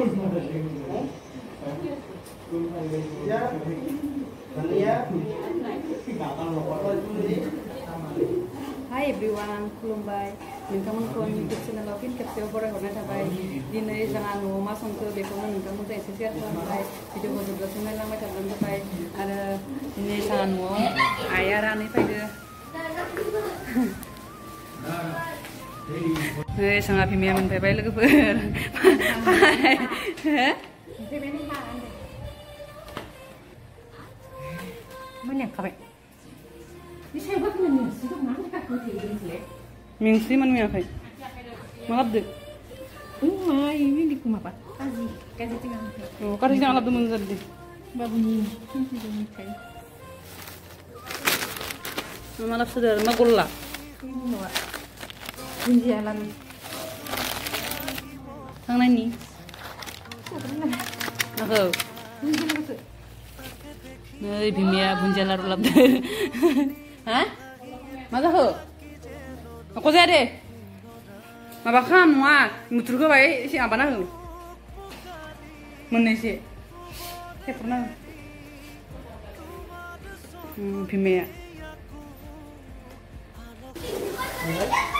Hi everyone, Kulumbai. Ningkamun ko ni kitchen na login kapte obora ko na tabay. Dinay jangan mo masong ko beko mo ningkamun sa isisya ko. Video ko dublo sa nila may tablan tabay. Ayara ni payde. Hei, sangat bimbingan bebek lagi ber. Mana kabe? Mingsi ya? mana ya kabe? Malap deh. Oh, Umai ini di kumah pak? Kaji, tinggal. Oh, kaji tinggal malap tuh mundur deh. Babunya, ini kayak. Malap sudah, magulla loh bunjalan Sang nani. Aku. Nih bimia bunjala rulap deh. Hah? Masa ho? Aku saya deh. Maba kan mua, mutur ke baik si apa nah? Mana sih? Saya pernah. Hmm, bimia. Này,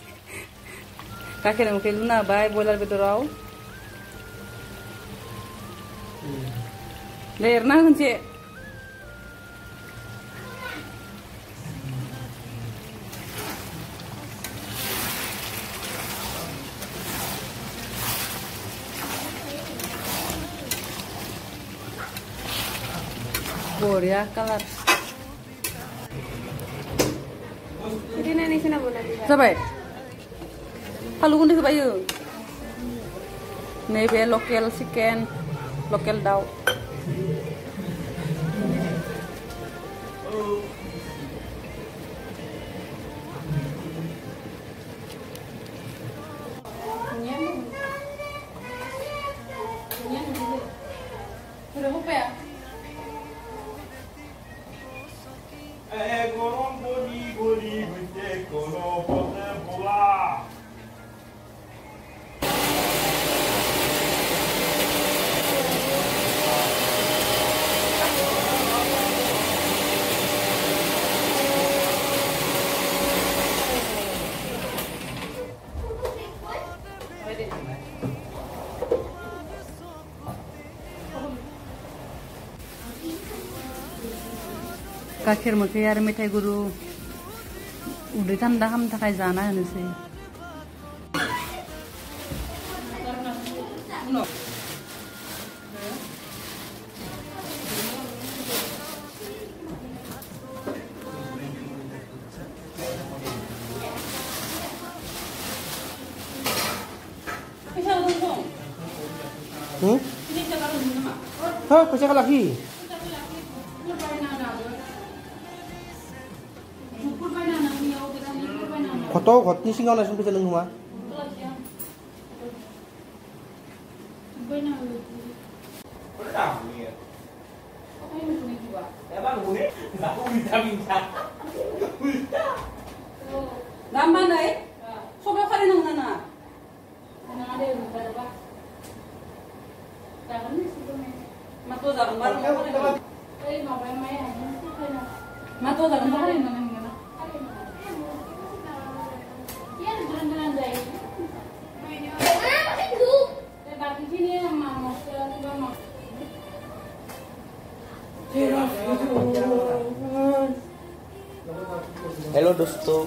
mau luna baik boiler betul Leer na kunci. Korea color. Hindi na ni sinabulan di ba? Sabay. Halungan di ba yun? Nebe local chicken, local daw. Sudah apa ya? गाइखेर मोखै आरो मेथाइ गुरु उदै थान्दा खालामनो थाखाय जाना होनोसै Hmm? Hah, pasti lagi. Koto, घट' घटनि सिङाव नायसन फैसा नों नङा Nama nai? Sobek kali nang nana. Nang ada yang berapa? Jangan ni sebelumnya. Matu jangan baru. Matu jangan baru. Hello दोस्तों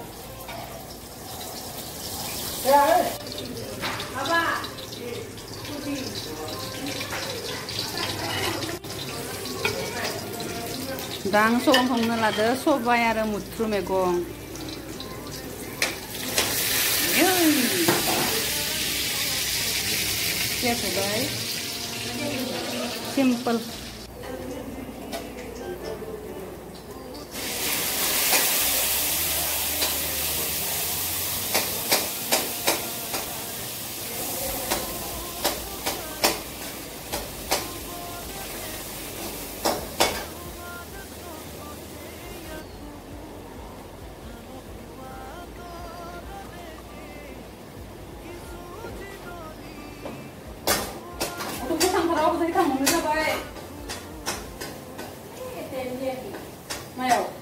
दां सम संनो मुथ्रु मैगं सिम्पल 마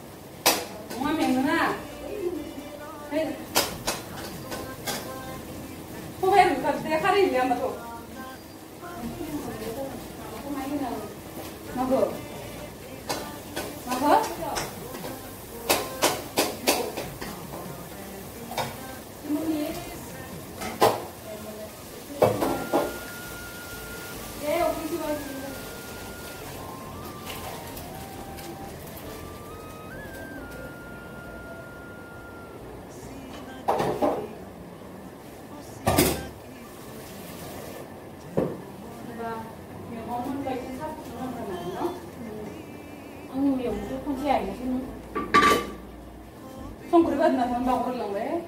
한다고 그러려고 해?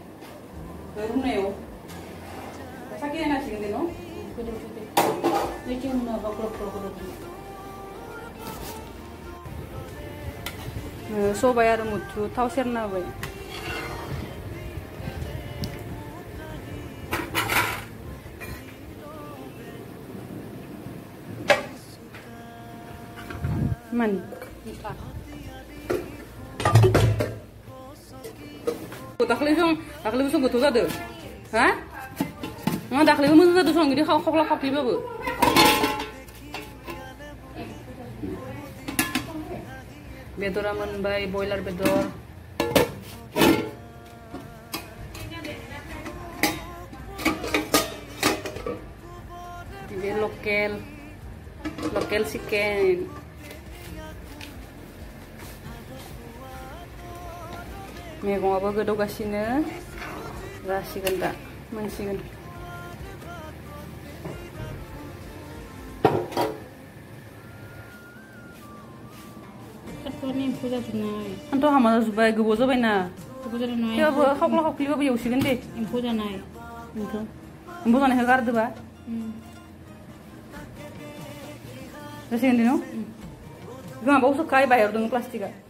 왜 혼내요? 사기해나 지금 너? 그래 그래 이렇게 혼나봐 그렇고 그러고 소바야 를 무투 타우세르나 왜? 만. 그러니까. দাখলিচোন দাখলিচোন গোটো যা দে হা মই দাখলি মোৰ যাদু চংগি খাওঁ সকলো কাপি পাব বেদৰা মানবাই ব্ৰইলাৰ বেদৰ local local chicken Megongaba gado gasine rasi ganda mansi ganda. Anto hama da zubai gubo zubai na. Ya bu, kau kalau kau kliba boleh ya usi ganda. Impoja nai. Impo. Impo zane hegar deh ba. Rasi ganda Gue Gimana bau kaya bayar dengan plastika?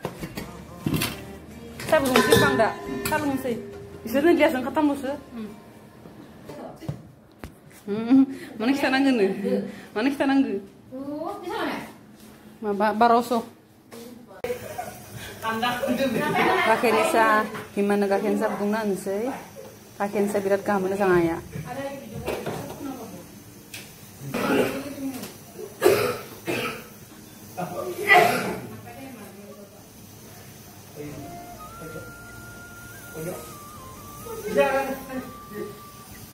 sabulungsi bangda sabulungsi isirni liasin katamusi ya. hmm. mana ya? baroso gimana kakek sa eh? kakek kamu nih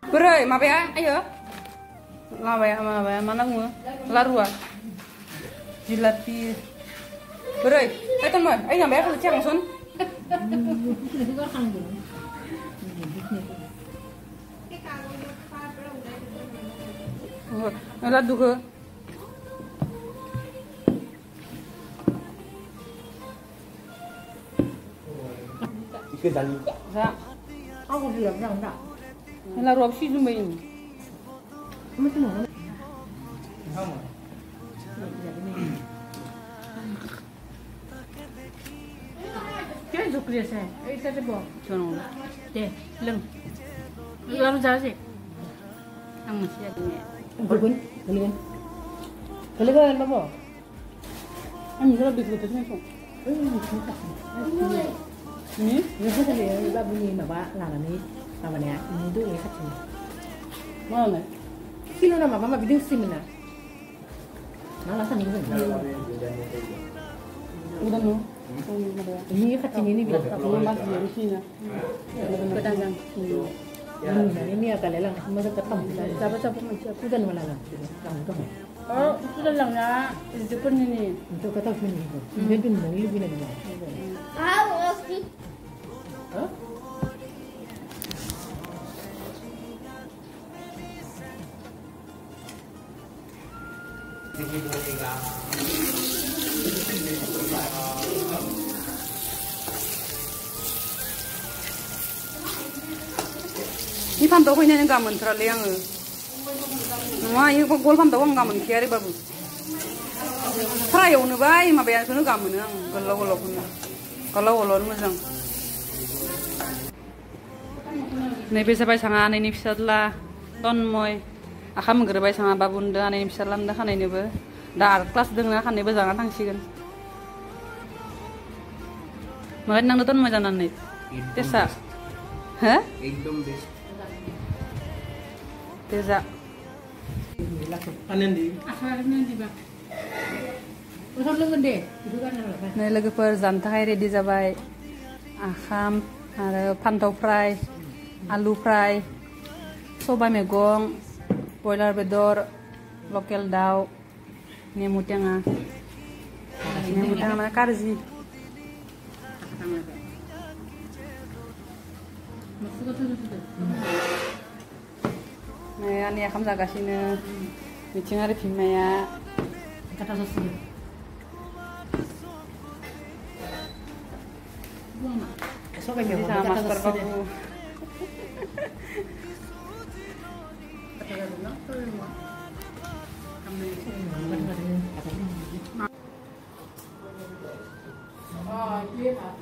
Bro, maaf ya, ayo. Lawa ya, mawa ya, mana gua? Larua. Jilati. Bro, ayo teman, ayo ngambil aku lecek langsung. Nggak oh, duga. cái răng dạ ông cũng làm răng đã thế là rộp xí dùm mình mất nữa không cái dục gì thế ấy ta đi bỏ cho nó để lưng làm sao gì ăn một chiếc này bún bún bún 그래 가야 봐. 아니 이거 비틀어 되지 말고. 에이, 진짜. 응? 이거 사실 이거 분이 막 나가니 나가냐. 인도 이 같은. 뭐하네 키로나 막 마마 비딩 쓰면나. 나가서 이거. udah no 뭐야 ini 같은 ini bilang kalau masih di sini kadang-kadang ini ini agak lelang masa ketemu siapa-siapa macam aku dan malah kamu tuh oh itu dalangnya itu pun ini untuk kata pun itu dia pun bilang lebih lagi Hah? Tinggi boneka. 이 판도 그냥 가면 들어래 양을 와 이거 골 판도 왕 가면 기아리 바부 프라이 오늘 바이 마베야 그는 가면 응 걸러 걸러 그는 kalau ulun mojang nebe sabai sanga ane bisa fisadla ton moy. Akam gerbai sanga babunda ane bisa fisadlam kan ini ber da ar class dengna kan ini berjalan tangsi kan magan nang ton mojan nan nei tesa. hah? Tesa. Anandi afaran nandi bang. नै लोगोफोर जानो थाखाय रेडि जाबाय आखाम आरो फान्थाव फ्राय आलु फ्राय सबाइ मैगं बयलार बेदर लकेल दाउ नेमु टेङा नेमु टेङा माने कारजि Masuk ke situ. नै आनैया ओंखाम जागासिनो बिथिं आरो Besok aja mau bisa. Oh, yeah.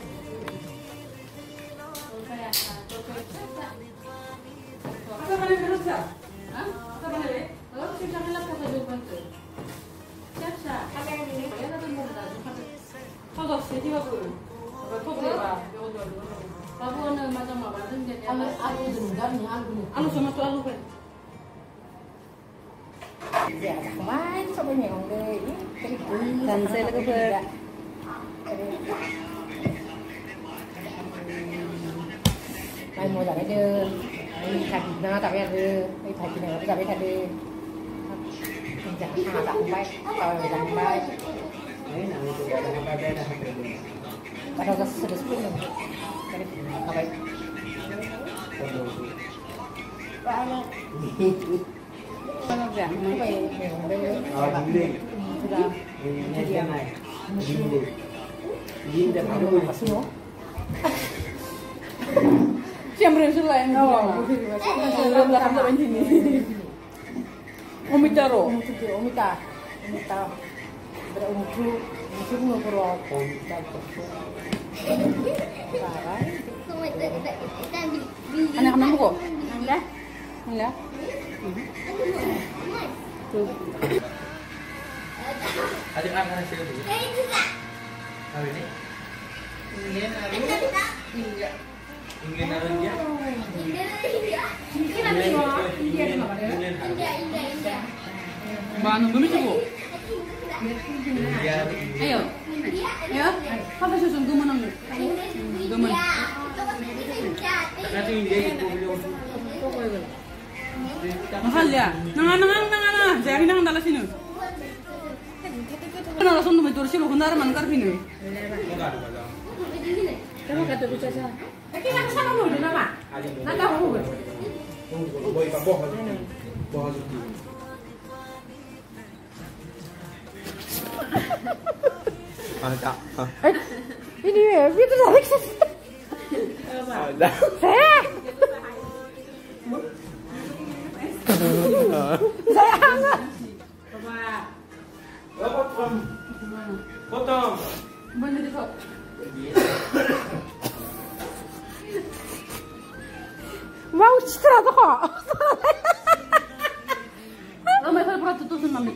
दानसै लोगोफोर माइ म' जाबायनो मिठा बिनाङा जाबाय आरो मिठा बिनाङाबो जाबाय थादो đi, जाखांबाय जाखांबाय बारा गासैबो सोलों đi, Hãy subscribe cho kênh Ghiền Mì Gõ Để không bỏ lỡ những video hấp dẫn Gini. Gini dan ada Aduh, kasih lo Siyempre sila yung bilang. Sila sa sini. Umitaro. Umita Umita Umita Umutu mo pero? Enggak. Enggak. Tuh. Adik akan hasil dulu. Tahu ini? Ingin naruh. Iya. Ingin naruh dia. Ingin ingin Mbak Anu belum coba. Biar Ayo. Ayo. Apa susun gemen ang gemen. nanti dia itu beliau Mahal ya. Nangan nangan nangan na. Jadi nangan dalas ini. Tuh mencuri sih benar mankar ini. ya, itu tarik. Ada. Saya. Saya hangat Потом. Блин, Вау, читра, да? No me fue pronto, tú se mami.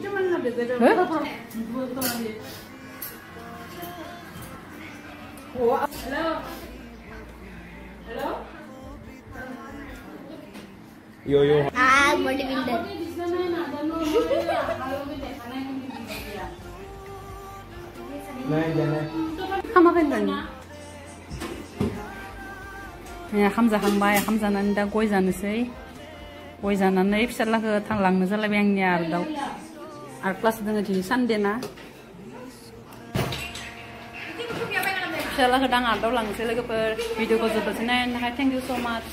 Hello. Hello. Yo, yo. Ah, what a window. Hama pendang. Ya, hamza hambaय ओंखाम जानानै दा गय जानोसै गय जानानै फिसाज्लाखौ थांलांनो जालायबाय आंनि आर्टआव आर्ट क्लास दङ दिनै सानडे ना फिसाज्लाखौ दा आं आर्टआव लांनोसै लोगोफोर भिडिअखौ जोबोदसै नायनो थाखाय थेंक इउ स' माच